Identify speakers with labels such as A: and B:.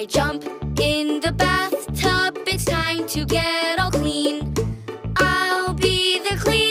A: I jump in the bathtub, it's time to get all clean. I'll be the clean.